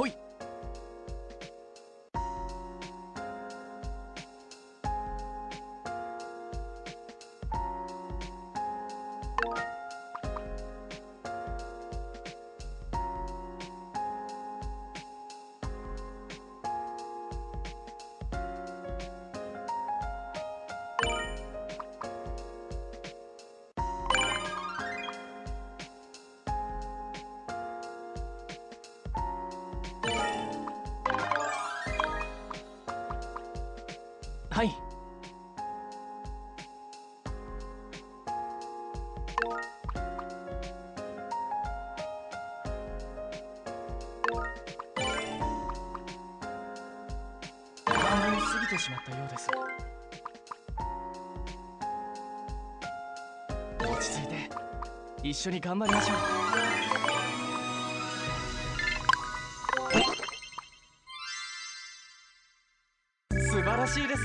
来い。はい。しまったようです。落ち着いて。一緒に頑張りましょう。らしいです。